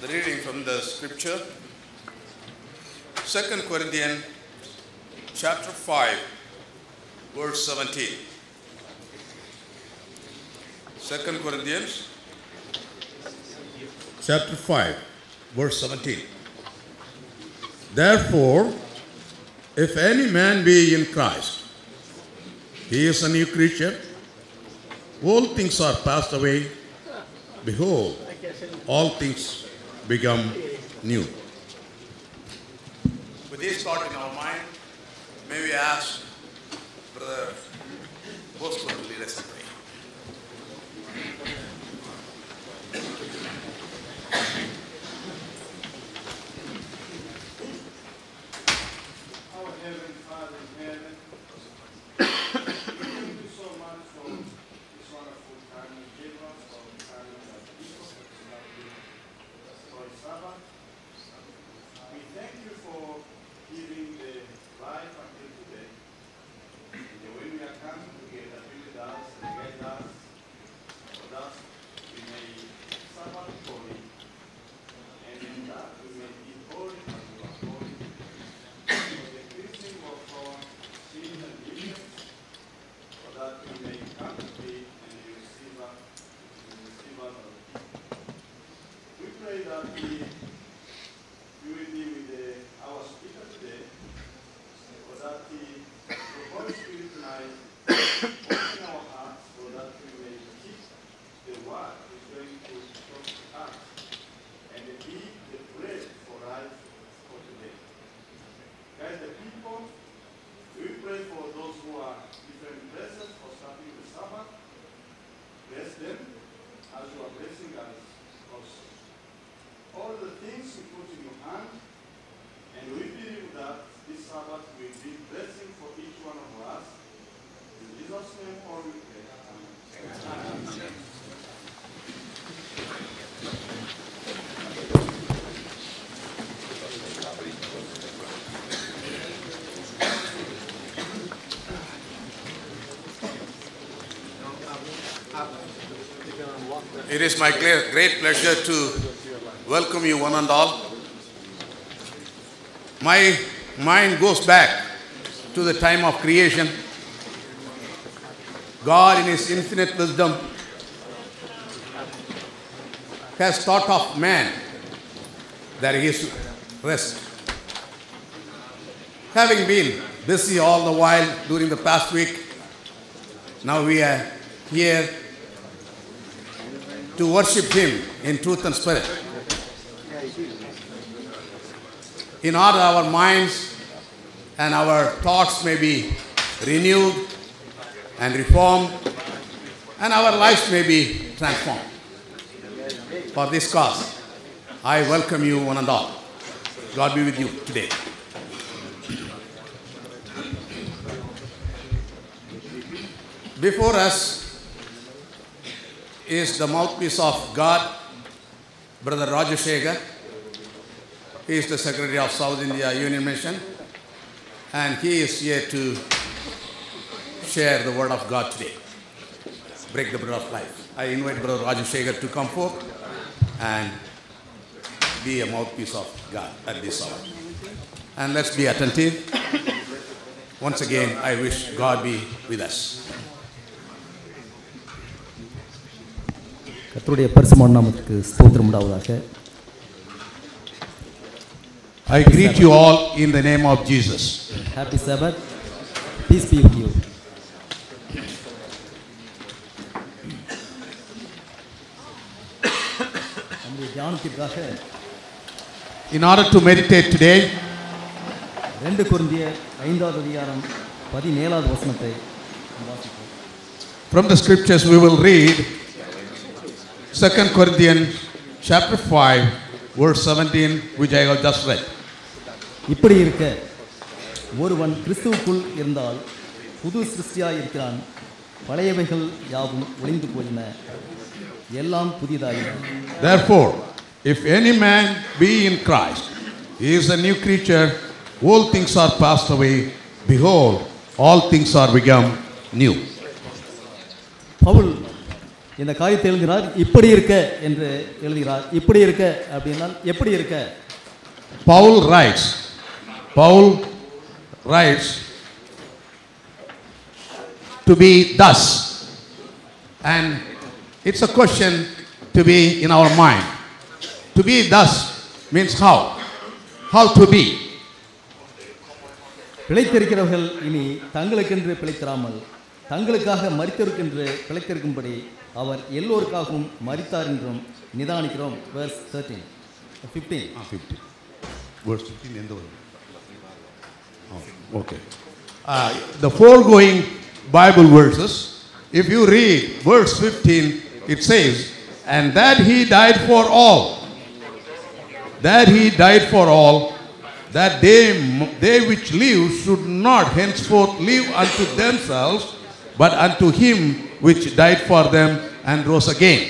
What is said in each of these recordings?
The reading from the scripture, 2 Corinthians chapter 5, verse 17. 2 Corinthians chapter 5, verse 17. Therefore, if any man be in Christ, he is a new creature. All things are passed away. Behold, all things become new. With this thought in our mind, may we ask Brother to lead us in prayer. Our Heavenly Father in heaven, thank you so much for this wonderful time you gave us, for the time as people, for the Sabbath. We thank you for giving the life until today. And when we are coming together, be with us and guide us, so that we may Sabbath holy, and in that we may be holy as you are holy the cleansing of our sin and weakness, so that we may come to thee and you receive us, you receive us. We pray that we, you will be with the, our speaker today, so that the, the Holy Spirit tonight open our hearts so that we may keep the word is going to talk to us and be the bread for life for today. Guide the people. We pray for those who are different places for starting the Sabbath. Bless them as you are blessing us also. All the things you put in your hand, and we believe that this Sabbath will be blessing for each one of us. In Jesus' name, all we pray. Amen. It is my great pleasure to welcome you one and all. My mind goes back to the time of creation. God, in His infinite wisdom, has thought of man that he is rest. Having been busy all the while during the past week, now we are here to worship Him in truth and spirit. In order our minds and our thoughts may be renewed and reformed, and our lives may be transformed. For this cause, I welcome you one and all. God be with you today. Before us is the mouthpiece of God, Brother Raju Shekhar. He is the Secretary of South India Union Mission, and he is here to share the word of God today. Break the bread of life. I invite Brother Raju Shekhar to come forth and be a mouthpiece of God at this hour. And let's be attentive. Once again, I wish God be with us. கர்த்தருடைய பரிசுமான நாமத்துக்கு ஸ்தோத்திரம் உண்டாவதாக I greet you all in the name of Jesus. Happy சபத் peace be with you நம்முடைய தியானத்திற்காக In order to meditate today, ரெண்டு குருந்திய ஐந்தாவது அதிகாரம் பதினேழாவது வசனத்தை நாம் வாசிப்போம் from the scriptures we will read 2 Corinthians chapter 5 verse 17 which I have just read. இப்படி இருக்க ஒருவன் கிறிஸ்துவுக்குள் இருந்தால் புது சிருஷ்டியாய் இருக்கிறான் பழையவைகள் யாவும் ஒளிந்து போயின எல்லாம் புதிதாயின Therefore, if any man be in Christ, he is a new creature, all things are passed away, behold, all things are become new. Pavul இந்த காயத்தை எழுதுகிறார் இப்படி இருக்க என்று எழுதுகிறார். இப்படி இருக்க அப்படின்னா எப்படி இருக்க? Paul writes Paul writes to be thus and it's a question to be in our mind to be thus means how how to be பிழைத்திருக்கிறவர்கள் இனி தங்களுக்கென்று பிழைத்திராமல் தங்களுக்காக மறித்தவருக்கென்று பிழைத்திருக்கும்படி அவர் எல்லோருக்காகவும் மறித்தார் என்றும் நிதானிக்கிறோம் verse 13 15 Ah, 15. Verse 15 end of oh, Okay. Uh, the foregoing Bible verses, if you read verse 15, it says, And that he died for all. That he died for all, that they, they which live should not henceforth live unto themselves, but unto him which died for them and rose again.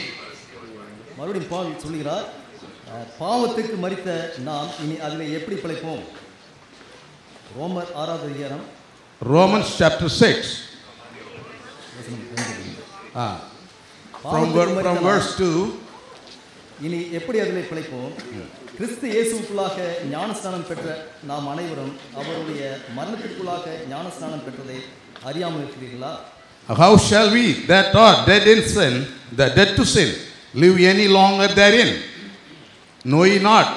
மறுபடியும் பால் சொல்கிறார் அஹ், பாவத்துக்கு மறித்த நாம் இனி அதில் எப்படி பிழைப்போம் ரோமர் ஆறாவது அதிகாரம் Romans chapter 6. Ah. From, ver- பாவத்துக்கு from மரித்த verse 2, நாம் இனி எப்படி அதில் பிழைப்போம் கிறிஸ்து இயேசுக்குள்ளாக ஞானஸ்நானம் பெற்ற நாம் அனைவரும் அவருடைய மரணத்திற்குள்ளாக ஞானஸ்நானம் பெற்றதை அறியாமல் இருக்கிறீர்களா how shall we that are dead in sin, that dead to sin, live any longer therein? Know ye not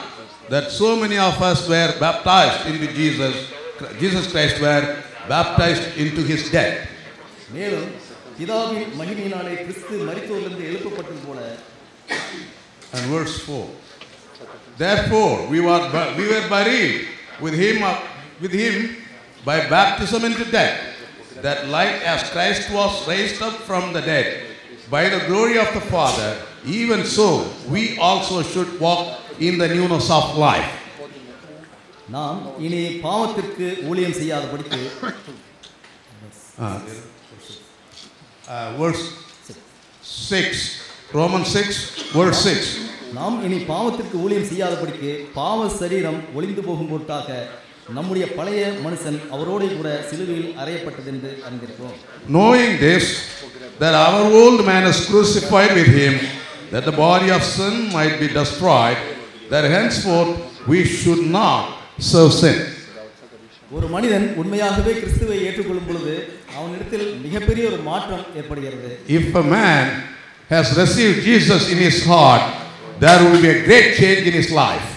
that so many of us were baptized into Jesus, Jesus Christ were baptized into his death. மேலும் பிதாவின் மகிமையினாலே கிறிஸ்து மரித்தோரிலிருந்து எழுப்பப்பட்டது போல And verse 4. Therefore, we were, bu- we were buried with him, up, with him by baptism into death, that like as Christ was raised up from the dead by the glory of the Father, even so we also should walk in the newness of life. நாம் இனி பாவத்திற்கு ஊழியம் செய்யாதபடிக்கு Uh, uh, verse 6. Romans 6, verse 6. நாம் இனி பாவத்திற்கு ஊழியம் செய்யாதபடிக்கு பாவ சரீரம் ஒளிந்து போகும் பொருட்டாக நம்முடைய பழைய மனுஷன் அவரோடு கூட சிலுவையில் அறையப்பட்டது என்று அறிந்திருக்கிறோம் knowing this, that our old man is crucified with him, that the body of sin might be destroyed, that henceforth we should not serve sin. ஒரு மனிதன் உண்மையாகவே கிறிஸ்துவை ஏற்றுக்கொள்ளும் பொழுது அவனிடத்தில் மிகப்பெரிய ஒரு மாற்றம் ஏற்படுகிறது If a man has received Jesus in his heart, there will be a great change in his life.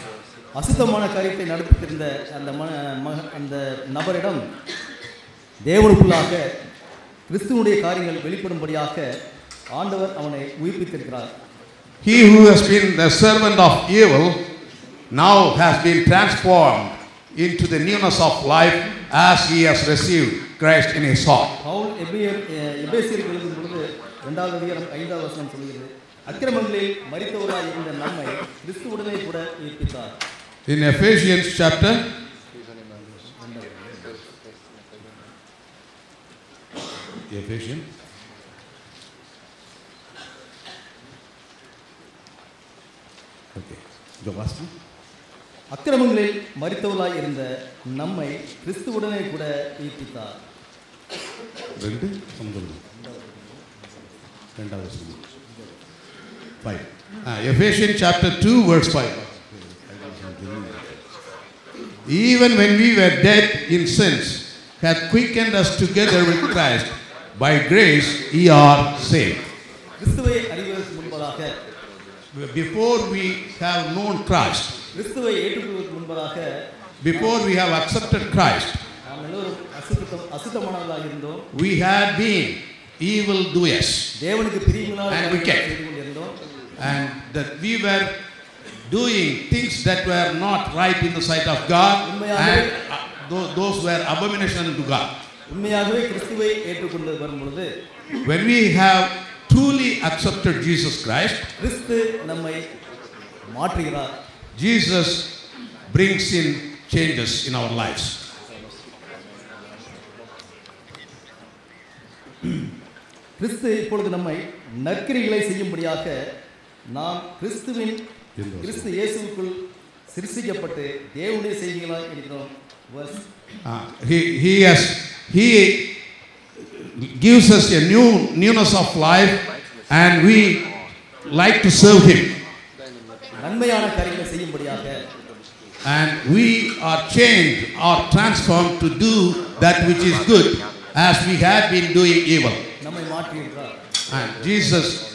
அசுத்தமான காரியத்தை நடத்திருந்த அந்த மன மக- அந்த நபரிடம் தேவனுக்குள்ளாக கிறிஸ்துவனுடைய காரியங்கள் வெளிப்படும்படியாக ஆண்டவர் அவனை உயிர்ப்பித்திருக்கிறார் He who has been the servant of evil now has been transformed into the newness of life as he has received Christ in his heart. Pavul எபேசியருக்கு எழுதும் பொழுது இரண்டாவது அதிகாரம் ஐந்தாவது வசனம் சொல்கிறது அக்கிரமங்களில் மரித்தவராய் இருந்த நம்மை கிறிஸ்துவுடனே கூட உயிர்ப்பித்தார் In Ephesians chapter Ephesians. Okay. The last one? அக்கிரமங்களில் மரித்தவராய் இருந்த நம்மை கிறிஸ்துவுடனே கூட உயிர்ப்பித்தார் ரெண்டு சமுதிரம் ரெண்டாவது five Ephesians chapter two verse five Even when we were dead in sins, hath quickened us together with Christ. By grace ye are saved. Before we have known Christ, before we have accepted Christ, we had been evil doers and wicked, and that we were doing things that were not right in the sight of God, and uh, tho- those were abomination to God. உண்மையாகவே கிறிஸ்துவை ஏற்றுக்கொண்டு வரும் பொழுது When we have truly accepted Jesus Christ, கிறிஸ்து நம்மை மாற்றுகிறார் Jesus brings in changes in our lives. கிறிஸ்து இப்பொழுது நம்மை நற்கிரிகளை செய்யும்படியாக நாம் கிறிஸ்துவின் கிறிஸ்து இயேசுவுக்குள் சிருஷ்டிக்கப்பட்டு தேவனுடைய செய்திகளாக இருக்கிறோம் Verse Uh, he, he has he gives us a new newness of life and we like to serve Him. நன்மையான காரியங்களை செய்யும்படியாக And we are changed or transformed to do that which is good as we had been doing evil. நம்மை மாற்றியிருக்கிறார் And Jesus bring, uh,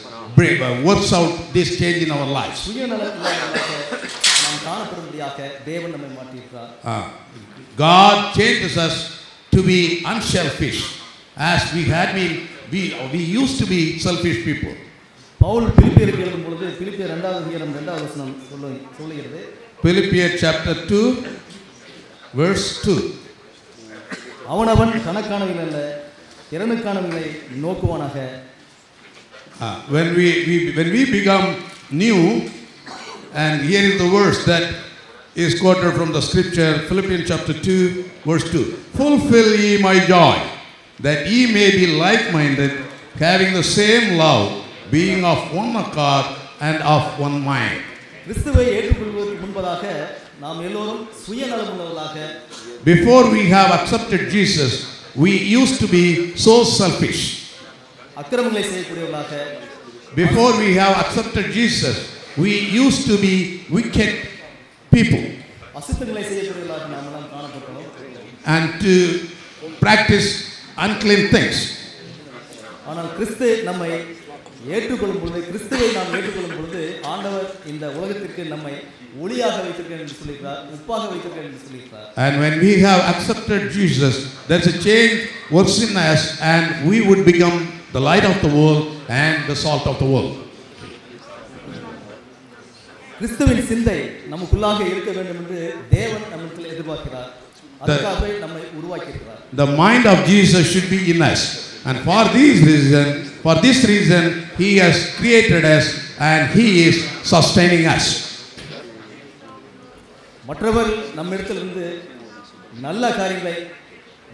works out this change in our lives. சுயநலம் இல்லாதவர்களாக நாம் காணப்படும்படியாக தேவன் நம்மை மாற்றியிருக்கிறார் Uh, God changes us to be unselfish as we had been, we, we used to be selfish people. Pavul பிலிப்பியருக்கு எழுதும் பொழுது பிலிப்பியர் இரண்டாவது அதிகாரம் இரண்டாவது வசனம் சொல்லு சொல்லுகிறது Philippians chapter 2, verse 2. அவனவன் கணக்கானவர்கள் அல்ல திறனுக்கானவர்களை நோக்குவானாக Uh, when, we, we, when we become new, and here is the verse that is quoted from the scripture, Philippians chapter 2, verse 2. Fulfill ye my joy, that ye may be like minded, having the same love, being of one accord and of one mind. கிறிஸ்துவை ஏற்றுக்கொள்வதற்கு முன்பதாக நாம் எல்லோரும் சுயநலம் உள்ளவர்களாக Before we have accepted Jesus, we used to be so selfish. அக்கிரமங்களை செய்யக்கூடியவர்களாக Before we have accepted Jesus, we used to be wicked people அசுத்தங்களை செய்யக்கூடியவர்களாக நாம் எல்லாம் காணப்பட்டோம் and to practice unclean things. ஆனால் கிறிஸ்து நம்மை ஏற்றுக்கொள்ளும் பொழுது கிறிஸ்துவை நாம் ஏற்றுக்கொள்ளும் பொழுது ஆண்டவர் இந்த உலகத்திற்கு நம்மை ஒளியாக வைத்திருக்கிறேன் என்று சொல்லியிருக்கிறார் உப்பாக வைத்திருக்கிறேன் என்று சொல்லியிருக்கிறார் And when we have accepted Jesus, there's a change works in us, and we would become the light of the world and the salt of the world. கிறிஸ்துவின் சிந்தை நமக்குள்ளாக இருக்க வேண்டும் என்று தேவன் நம்மிடத்தில் எதிர்பார்க்கிறார் அதற்காகவே நம்மை உருவாக்கியிருக்கிறார் The mind of Jesus should be in us, and for this reason, for this reason, He has created us, and He is sustaining us. மற்றவர் நம்மிடத்திலிருந்து நல்ல காரியங்களை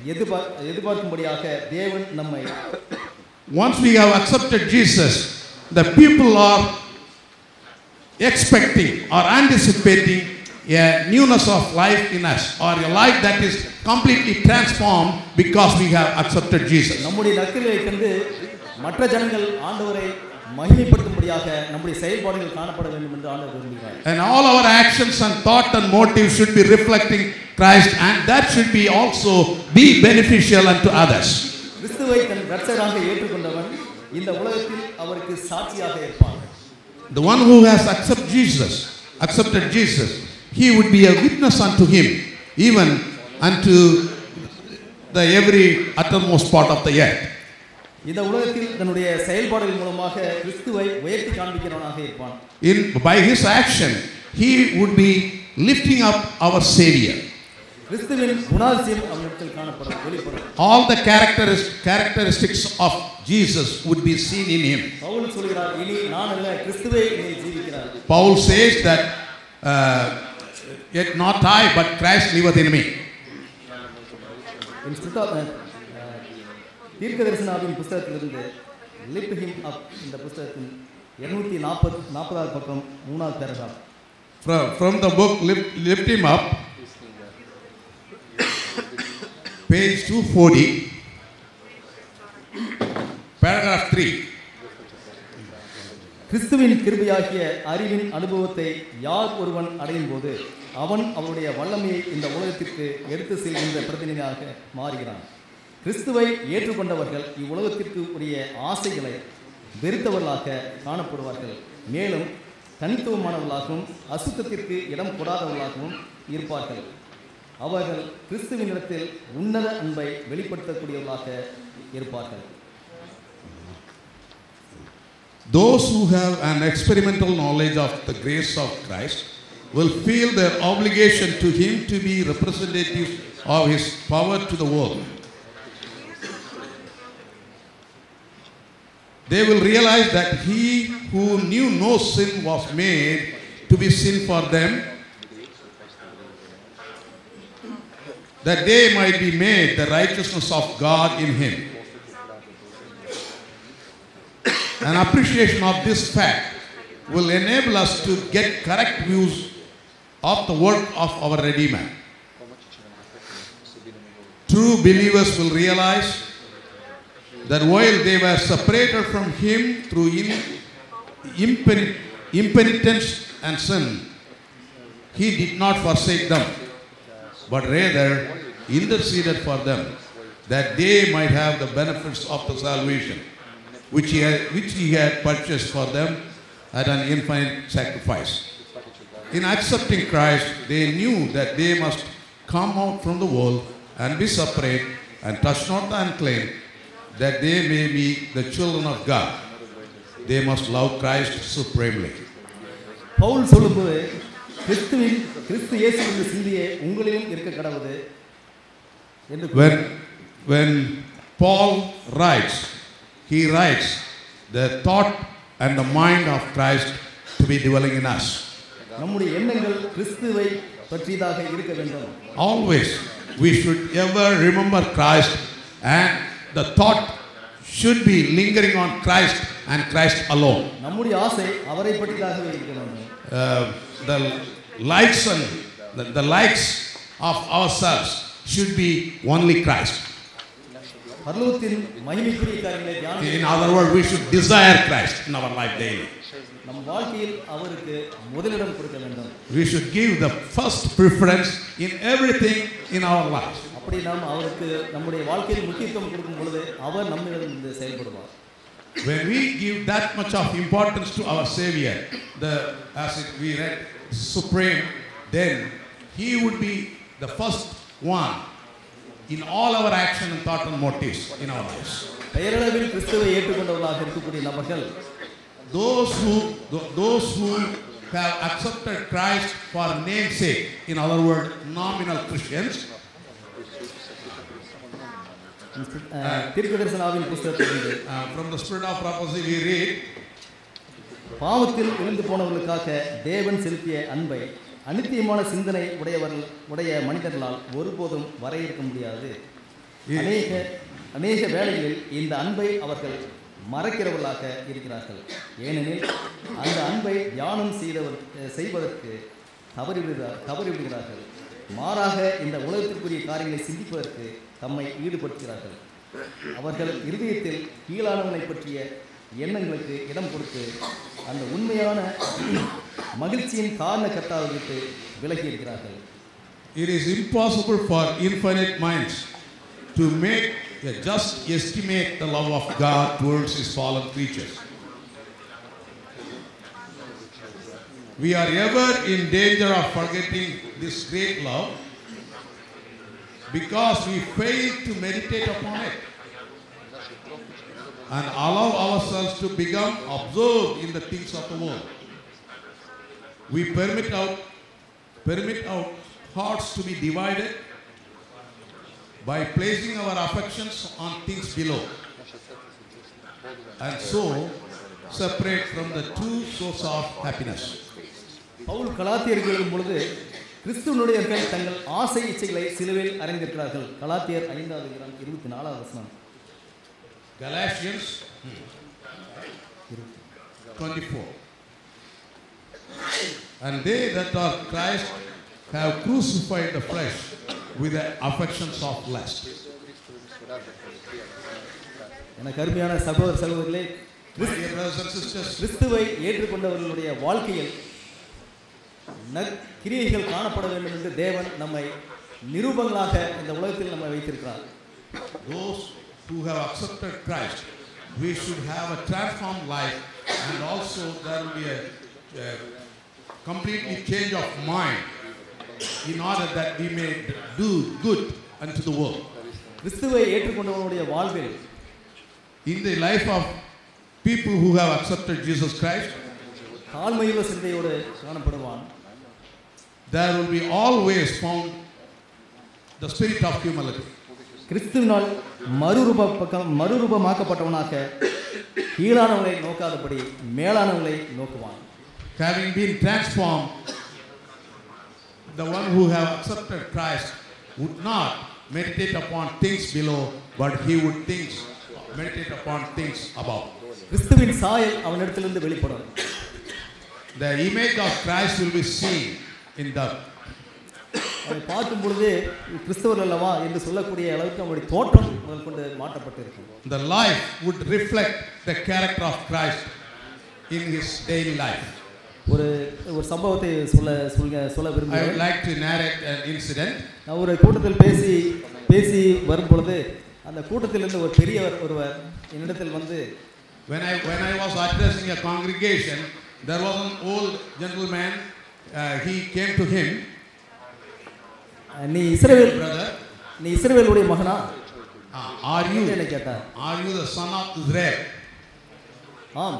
எதிர்பார் எதிர்பார்க்கும்படியாக தேவன் நம்மை Once we have accepted Jesus, the people are expecting or anticipating a newness of life in us or a life that is completely transformed because we have accepted Jesus. நம்முடைய நற்கிரியை கண்டு மற்ற ஜனங்கள் ஆண்டவரை மகிமைப்படுத்தும்படியாக நம்முடைய செயல்பாடுகள் காணப்பட வேண்டும் என்று ஆண்டவர் விரும்புகிறார் And all our actions and thought and motives should be reflecting Christ and that should be also be beneficial unto others. கிறிஸ்துவை தன் ரட்சகராக ஏற்றுக்கொண்டவன் இந்த உலகத்தில் அவருக்கு சாட்சியாக இருப்பான் The one who has accepted Jesus, accepted Jesus, he would be a witness unto him, even unto the every uttermost part of the earth. இந்த உலகத்தில் தன்னுடைய செயல்பாடுகள் மூலமாக கிறிஸ்துவை உயர்த்தி காண்பிக்கிறவனாக இருப்பான் In by his action, he would be lifting up our Savior. கிறிஸ்துவின் குணாதிசயம் அவனிடத்தில் காணப்படும் வெளிப்படும் All the characteris- characteristics of Jesus would be seen in him. Pavul சொல்கிறார் இனி நான் அல்ல கிறிஸ்துவே என்னை ஜீவிக்கிறார் Paul says that uh, yet not I, but Christ liveth in me. என் சுத்தா அஹ், தீர்க்க தரிசனாவின் புஸ்தகத்திலிருந்து லிப் ஹிம் அப் இந்த புஸ்தகத்தின் இருநூத்தி நாற்பது நாற்பதாவது பக்கம் மூணாவது paragraph From, from the book Lift, Lift Him Up, Page 240, paragraph 3. கிறிஸ்துவின் கிருபையாகிய அறிவின் அனுபவத்தை யார் ஒருவன் அடையும் போது அவன் அவருடைய வல்லமையை இந்த உலகத்திற்கு எடுத்து செல்கின்ற பிரதிநிதியாக மாறுகிறான். கிறிஸ்துவை ஏற்றுக்கொண்டவர்கள் இவ்வுலகத்திற்கு உரிய ஆசைகளை வெறுத்தவர்களாக காணப்படுவார்கள். மேலும் தனித்துவமானவர்களாகவும் அசுத்தத்திற்கு இடம் கொடாதவர்களாகவும் இருப்பார்கள். அவர்கள் கிறிஸ்துவினிடத்தில் உன்னத அன்பை வெளிப்படுத்தக்கூடியவர்களாக இருப்பார்கள் Those who have an experimental knowledge of the grace of Christ will feel their obligation to Him to be representatives of His power to the world. They will realize that He who knew no sin was made to be sin for them, that they might be made the righteousness of God in Him. An appreciation of this fact will enable us to get correct views of the work of our Redeemer. True believers will realize that while they were separated from him through impenitence and sin, he did not forsake them, but rather interceded for them, that they might have the benefits of the salvation which he had, which he had purchased for them at an infinite sacrifice. In accepting Christ, they knew that they must come out from the world and be separate and touch not the unclean, that they may be the children of God. They must love Christ supremely. Pavul சொல்லும்போது கிறிஸ்துவின் கிறிஸ்து இயேசுவின் சிந்தியே உங்களிலும் இருக்க கடவுது என்று கூறி- When, when Paul writes, he writes the thought and the mind of Christ to be dwelling in us. நம்முடைய எண்ணங்கள் கிறிஸ்துவை பற்றியதாக இருக்க வேண்டும் Always we should ever remember Christ and the thought should be lingering on Christ and Christ alone. நம்முடைய ஆசை அவரை பற்றியதாகவே இருக்க வேண்டும் Uh, the likes and the, the likes of ourselves should be only Christ. பரலோகத்தின் மகிமைக்குரிய காரியங்களை தியானம் In other words, we should desire Christ in our life daily. நம் வாழ்க்கையில் அவருக்கு முதலிடம் கொடுக்க வேண்டும் We should give the first preference in everything in our life. அப்படி நாம் அவருக்கு நம்முடைய வாழ்க்கையில் முக்கியத்துவம் கொடுக்கும் பொழுது அவர் நம்மிடம் இருந்து செயல்படுவார் When we give that much of importance to our Savior, the as it we read supreme, then He would be the first one in all our action and thought and motives in our lives. பெயரளவில் கிறிஸ்துவை ஏற்றுக்கொண்டவர்களாக இருக்கக்கூடிய நபர்கள் Those who th- those who have accepted Christ for name's sake, in other words, nominal Christians, ah, தீர்க்கதரிசனாவின் புஸ்தகத்திலிருந்து uh, from the spirit of prophecy we read, பாவத்தில் இழந்து போனவர்களுக்காக தேவன் செலுத்திய அன்பை அனித்தியமான சிந்தனை உடையவர்கள் உடைய மனிதர்களால் ஒருபோதும் வரையறுக்க முடியாது. அநேக அநேக வேளைகளில் இந்த அன்பை அவர்கள் மறக்கிறவர்களாக இருக்கிறார்கள். ஏனெனில் அந்த அன்பை தியானம் செய்தவர் செய்வதற்கு தவறிவிடுகிறார் தவறிவிடுகிறார்கள் மாறாக இந்த உலகத்திற்குரிய காரியங்களை சிந்திப்பதற்கு தம்மை ஈடுபடுத்துகிறார்கள். அவர்கள் இருதயத்தில் கீழானவனை பற்றிய எண்ணங்களுக்கு இடம் கொடுத்து அந்த உண்மையான மகிழ்ச்சியின் காரண கர்த்தாவை விட்டு விலகி இருக்கிறார்கள் it is impossible for infinite minds to make a just estimate the love of God towards His fallen creatures. We are ever in danger of forgetting this great love because we fail to meditate upon it And allow ourselves to become absorbed in the things of the world. We permit our, permit our hearts to be divided by placing our affections on things below and so separate from the true source of happiness. Paul கலாத்தியர்கள் எழுதும் பொழுது கிறிஸ்துவனுடைய தங்கள் ஆசை இச்சைகளை சிலுவையில் அறிந்திருக்கிறார்கள் கலாத்தியர் ஐந்தாவது கிராம் இருபத்தி நாலாவது வசனம் Galatians twenty four and they that are Christ have crucified the flesh with affections of lust எனக்கு அருமையான சகோதர சகோதரிகளே கிறிஸ்துவை ஏற்றுக்கொண்டவர்களுடைய வாழ்க்கையில் நற்கிரியைகள் காணப்பட வேண்டும் என்று தேவன் நம்மை நிருபங்களாக இந்த உலகத்தில் நம்மை வைத்திருக்கிறார். who have accepted Christ, we should have a transformed life and also there will be a, a completely change of mind in order that we may do good unto the world. கிறிஸ்துவை ஏற்றுக்கொண்டவனுடைய வாழ்வில் In the life of people who have accepted Jesus Christ, தாழ்மையுள்ள சிந்தையோடு காணப்படுவான் there will be always found the spirit of humility. கிறிஸ்துவினால் மறுரூப பக்கம் மறுரூபமாக்கப்பட்டவனாக கீழானவங்களை நோக்காதபடி மேலானவங்களை நோக்குவான் Having been transformed, the one who have accepted Christ would not meditate upon things below, but he would think, meditate upon things above. கிறிஸ்துவின் சாயல் அவனிடத்திலிருந்து வெளிப்படும் The image of Christ will be seen in the அதை பார்க்கும் பொழுதே கிறிஸ்தவர் அல்லவா என்று சொல்லக்கூடிய அளவுக்கு அவருடைய தோற்றம் முதல் கொண்டு மாற்றப்பட்டிருக்கும் The life would reflect the character of Christ in his daily life. ஒரு ஒரு சம்பவத்தை சொல்ல சொல்ல சொல்ல I would விரும்புகிறேன் like to narrate an incident. நான் ஒரு கூட்டத்தில் பேசி பேசி வரும் பொழுது அந்த கூட்டத்திலிருந்து ஒரு பெரியவர் ஒருவர் என்னிடத்தில் வந்து When I, when I was addressing a congregation, there was an old gentleman. Uh, he came to him, நீ இஸ்ரேல் நீ இஸ்ரேலுடைய மகனா? ஆர் யூ என்ன கேட்டார்? Are you the son of Israel ஆம்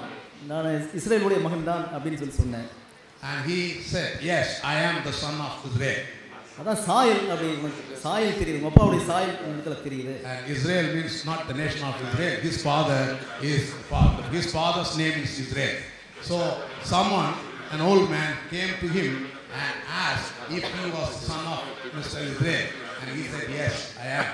நான் இஸ்ரேலுடைய மகன் தான் அப்படின்னு சொல்லி சொன்னேன். And he said yes i am the son of israel. அதான் சாயல் அப்படி சாயல் தெரியுது உங்க அப்பாவுடைய சாயல் உங்களுக்கு தெரியுது. Israel means not the nation of Israel his father is father his father's name is Israel so summon an old man came to him and asked if he was son Mr. Israel. And he said, Yes, I am.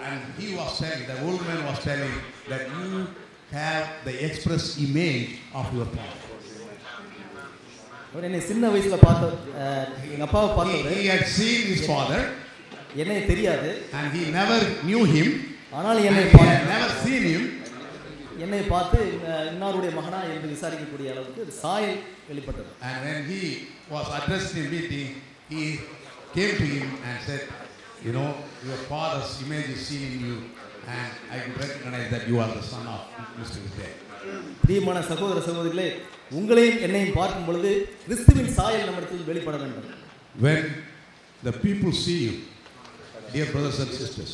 And he was telling, the old man was telling that you have the express image of your father. அவர் என்னை சின்ன வயசுல பார்த்த அஹ், எங்க அப்பாவை பார்த்தவர் he had seen his father என்னை தெரியாது and he never knew him. ஆனால் என்னை பார்த்து never seen him. என்னை பார்த்து இன்னாருடைய மகனா என்று விசாரிக்கக்கூடிய அளவுக்கு சாயல் வெளிப்பட்டது And when he was addressed in meeting, he came to him and said, You know, your father's image is seen in you, and I can recognize that you are the son of Mr. Vijay. பிரியமான சகோதர சகோதரிகளே உங்களையும் என்னையும் பார்க்கும் பொழுது கிறிஸ்துவின் சாயல் நம்மிடத்தில் வெளிப்பட வேண்டும் When the people see you, dear brothers and sisters,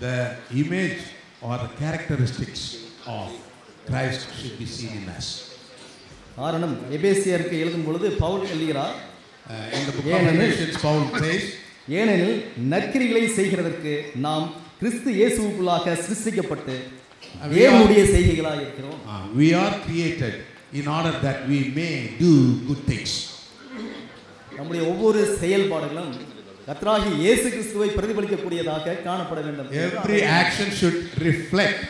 the image or the characteristics of Christ should be seen in us. காரணம் எபேசியருக்கு எழுதும் பொழுது பவுல் எழுதுகிறார் Uh, ஏனெனில் ஏனெனில் நற்கிரிகளை செய்கிறதற்கு நாம் கிறிஸ்து இயேசுவுக்குள்ளாக சிருஷ்டிக்கப்பட்டு தேவனுடைய செய்கைகளாக இருக்கிறோம் uh, We are created in order that we may do good things. நம்முடைய ஒவ்வொரு செயல்பாடுகளும் கர்த்தராகி இயேசு கிறிஸ்துவை பிரதிபலிக்கக்கூடியதாக காணப்பட வேண்டும் Every action should reflect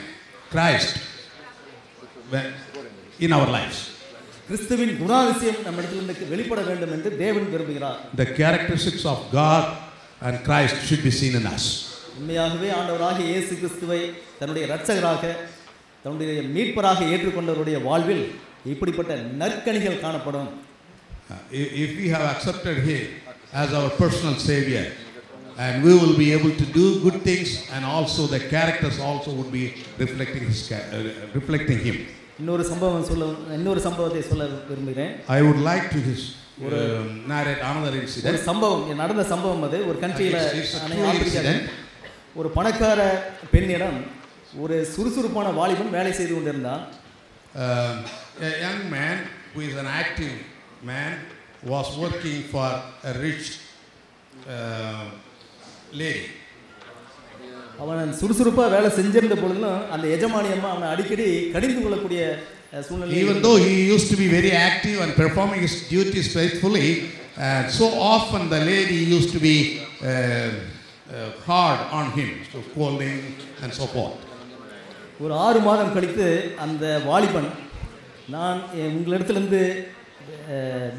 Christ in our lives. கிறிஸ்துவின் குணாதிசயம் நம்மிடத்திலிருந்து வெளிப்பட வேண்டும் என்று தேவன் விரும்புகிறார் The characteristics of God and Christ should be seen in us. உண்மையாகவே ஆண்டவராகிய இயேசு கிறிஸ்துவை தன்னுடைய இரட்சகராக தன்னுடைய மீட்பராக ஏற்றுக்கொண்டவருடைய வாழ்வில் இப்படிப்பட்ட நற்கணிகள் காணப்படும் Uh, If we have accepted Him as our personal Savior, and we will be able to do good things, and also the characters also would be reflecting His, uh, reflecting Him. இன்னொரு சம்பவம் சொல்ல இன்னொரு சம்பவத்தை சொல்ல விரும்புகிறேன். I would like to his ஒரு narrate another incident சம்பவம் நடந்த சம்பவம் அது. ஒரு கண்ட்ரியில் ஒரு பணக்கார பெண்ணிடம் ஒரு சுறுசுறுப்பான வாலிபன் வேலை செய்து கொண்டிருந்தான். Young man who is an active man was working for rich lady அவன் சுறுசுறுப்பாக வேலை செஞ்சிருந்த பொழுதும் அந்த எஜமானியமாக அவனை அடிக்கடி கடிந்து கொள்ளக்கூடிய சூழ்நிலை even though he use to be very active and performing is duties faithfully so of and the lady use to be hard on him so calling and so forth ஒரு ஆறு மாதம் கழித்து அந்த வாலிபன் நான் உங்களிடத்துலேருந்து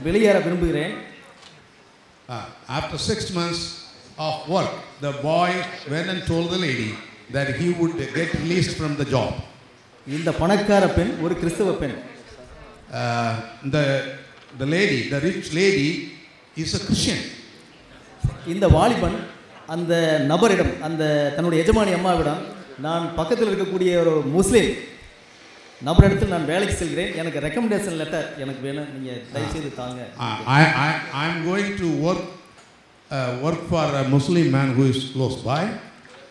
வெளியேற விரும்புகிறேன். After six months of work, the boy went and told the lady that he would get released from the job. இந்த பணக்கார பெண் ஒரு கிறிஸ்தவ பெண் Uh, the, the lady, the rich lady, is a Christian. இந்த வாலிபன் அந்த நபரிடம் அந்த தன்னுடைய எஜமானி அம்மாவிடம் நான் பக்கத்தில் இருக்கக்கூடிய ஒரு முஸ்லீம் நபரிடத்தில் நான் வேலைக்கு செல்கிறேன் எனக்கு ரெக்கமெண்டேஷன் லெட்டர் எனக்கு வேணும் நீங்கள் தயவுசெய்து தாங்க Uh, I, I, I'm going to work, uh, work for a Muslim man who is close by.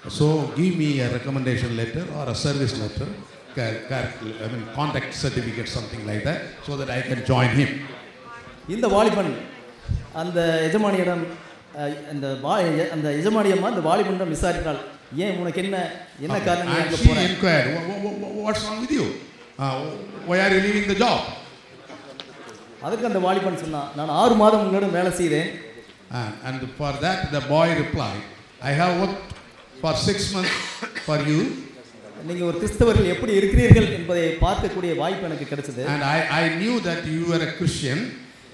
So give me a recommendation letter or a service letter, I mean contact certificate, something like that, so that I can join him. இந்த வாலிபன் அந்த எஜமானியிடம் அந்த வா அந்த எஜமானி அம்மா அந்த வாலிபனிடம் விசாரித்தாள் ஏன் உனக்கு என்ன என்ன காரணம் நீ And அங்கே she போற inquired, "Wha- wha- wha- what's wrong with you? Uh, why are you leaving the job? அதுக்கு அந்த வாலிபன் சொன்னான் நான் ஆறு மாதம் உங்களிடம் வேலை செய்தேன் And, and for that, the boy replied, I have worked for six months for you, நீங்கள் ஒரு கிறிஸ்தவர்கள் எப்படி இருக்கிறீர்கள் என்பதை பார்க்கக்கூடிய வாய்ப்பு எனக்கு கிடைச்சது and I, I knew that you were a Christian,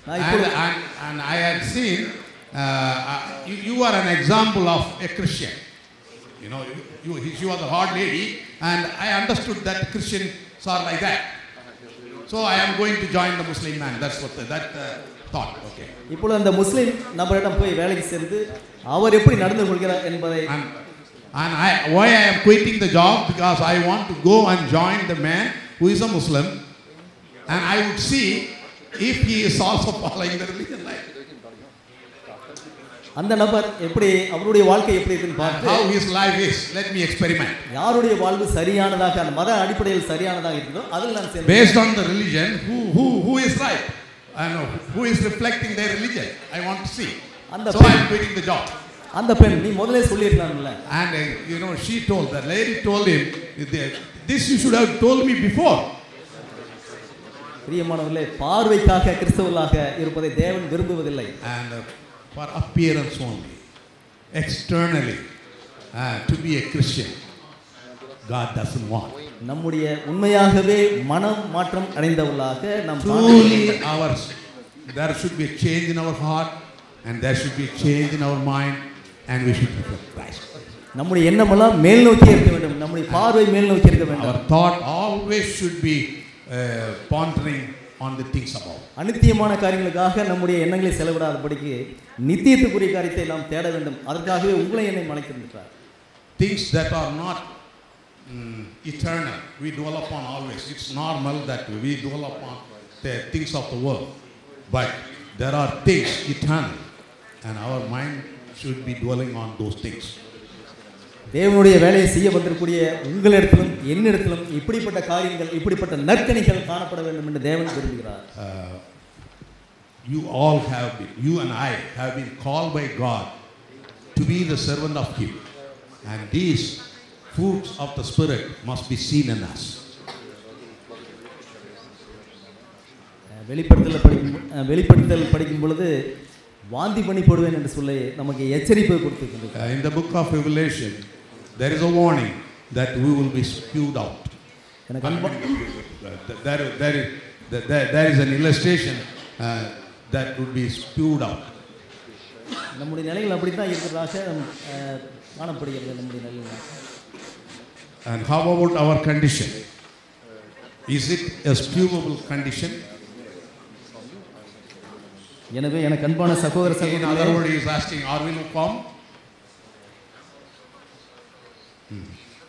நான் and, இப்பொழுது- and, and I had seen uh, uh, you, you are an example of a Christian. You know, you, you, she was a hard lady, and I understood that Christians are like that. So I am going to join the Muslim man. That's what the, that uh, thought. Okay. இப்பொழுது அந்த முஸ்லீம் நபரிடம் போய் வேலைக்கு சேர்ந்து அவர் எப்படி நடந்து கொள்கிறார் என்பதை And, and I, why I am quitting the job because I want to go and join the man who is a Muslim, and I would see if he is also following the religion life. அந்த நபர் எப்படி அவருடைய வாழ்க்கை எப்படி இருக்குன்னு பார்த்து how his life is. Let me experiment. யாருடைய வாழ்வு சரியானதாக அந்த மத அடிப்படையில் சரியானதாக இருக்குதோ அதில் நான் சேர்ந்து Based on the religion, who, who, who is right? I know who is reflecting their religion. I want to see. And the So I am quitting the job. அந்த பெண் நீ முதலே சொல்லியிருக்கலாம்ல And uh, you know, she told, the lady told him, this you should have told me before. பிரியமானவர்களே பார்வைக்காக கிறிஸ்தவர்களாக இருப்பதை தேவன் விரும்புவதில்லை And uh, for appearance only, externally, uh, to be a Christian, God doesn't want. நம்முடைய உண்மையாகவே மனம் மாற்றம் அடைந்தவர்களாக நாம் ours there should be change in our heart and there should be change in our mind and we should Christ நம்முடைய எண்ணமெல்லாம் மேல் நோக்கி இருக்க வேண்டும். நம்முடைய பார்வை மேல் நோக்கி இருக்க வேண்டும். Our thought always should be pondering on the things above அனித்தியமான காரியங்களுக்காக நம்முடைய எண்ணங்களை செலவிடாதபடிக்கு நித்தியத்துக்குரிய காரியத்தை நாம் தேட வேண்டும். அதற்காகவே உங்களை என்னை மலைக்கின்றார் things that are not mm, eternal, we dwell upon always. It's normal that we dwell upon the things of the world. But there are things eternal, and our mind should be dwelling on those things. தேவனுடைய வேலையை செய்ய வந்திருக்கூடிய உங்களிடத்திலும் என்னிடத்திலும் இப்படிப்பட்ட காரியங்கள் இப்படிப்பட்ட நற்கணிகள் காணப்பட வேண்டும் என்று தேவன் விரும்புகிறார் Uh, you all have been, you and I have been called by God to be the servant of Him. And these fruits of the Spirit must be seen in us. வெளிப்படுத்தல் படிக்கும் வெளிப்படுத்தல் படிக்கும் பொழுது வாந்தி பண்ணி போடுவேன் என்று சொல்லி நமக்கு எச்சரிப்பை கொடுத்துருக்கிறது இந்த book of Revelation there is a warning that we will be spewed out there is an illustration that would be spewed out நம்முடைய நிலைகள் அப்படி தான் இருக்கிறதாக காணப்படுகிறது நம்முடைய நிலைகள். And how about our condition? Is it a spewable condition? எனவே எனக்கு அன்பான சகோதர.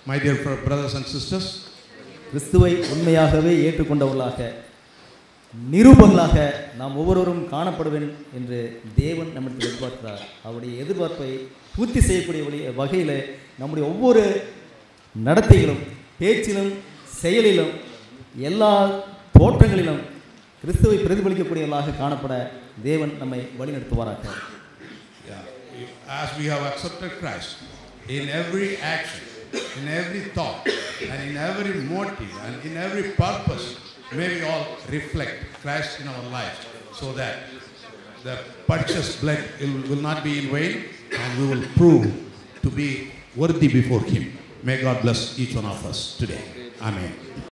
My dear bro- brothers and sisters, கிறிஸ்துவை உண்மையாகவே ஏற்றுக்கொண்டவர்களாக நிரூபங்களாக நாம் ஒவ்வொருவரும் காணப்படுவேன் என்று தேவன் நம்மிடத்தில் எதிர்பார்க்கிறார் அவருடைய எதிர்பார்ப்பை பூர்த்தி செய்யக்கூடிய வகையில் நம்முடைய ஒவ்வொரு நடத்தைகளும் பேச்சிலும் செயலிலும் எல்லா தோற்றங்களிலும் கிறிஸ்துவை பிரதிபலிக்கக்கூடியவர்களாக காணப்பட தேவன் நம்மை வழிநடத்துவாராக as we have accepted Christ in every action, in every thought, and in every motive, and in every purpose, may we all reflect Christ in our life so that the purchased blood will, will not be in vain and we will prove to be worthy before Him. May God bless each one of us today. Amen.